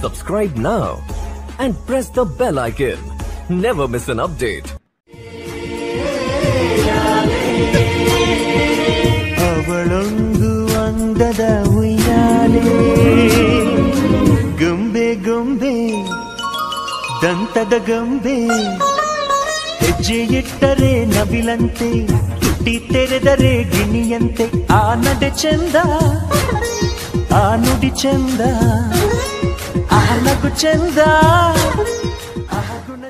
Subscribe now and press the bell icon. Never miss an update. ಅವಳೊಂದು ಅಂದದ ಉಯ್ಯಾಲೆ ಗೊಂಬೆ ಗೊಂಬೆ ದಂತದ ಗೊಂಬೆ ಹೆಜ್ಜೆ ಇಟ್ಟರೆ ನವಿಲಂತೆ ತುಟಿ ತೆರೆದರೆ ಗಿಣಿಯಂತೆ ಆ ನಡೆ ಚಂದ ಆ ನುಡಿ ಚಂದ చెందా? ఆ గుణ